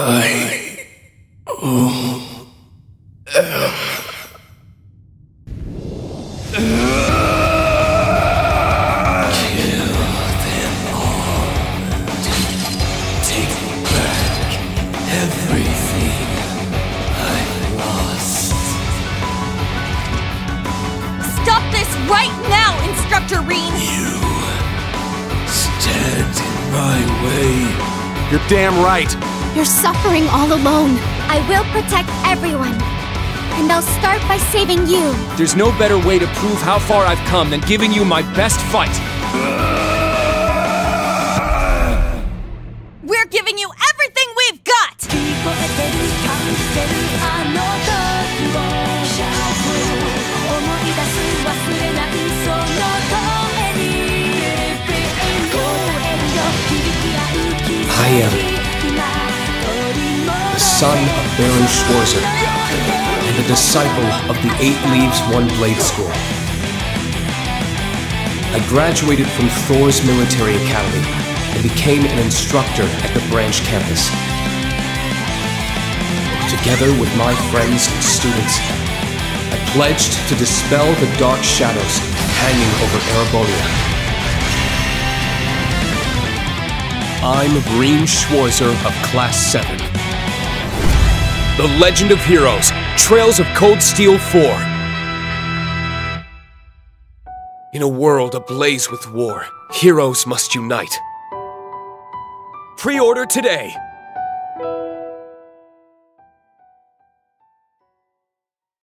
I. Kill them all. Take back everything I've lost. Stop this right now, Instructor Rean! You stand in my way. You're damn right. You're suffering all alone. I will protect everyone. And I'll start by saving you. There's no better way to prove how far I've come than giving you my best fight. Son of Baron Schwarzer and a disciple of the Eight Leaves One Blade School. I graduated from Thors Military Academy and became an instructor at the branch campus. Together with my friends and students, I pledged to dispel the dark shadows hanging over Erebonia. I'm Rean Schwarzer of Class 7. The Legend of Heroes Trails of Cold Steel 4. In a world ablaze with war, heroes must unite. Pre order today!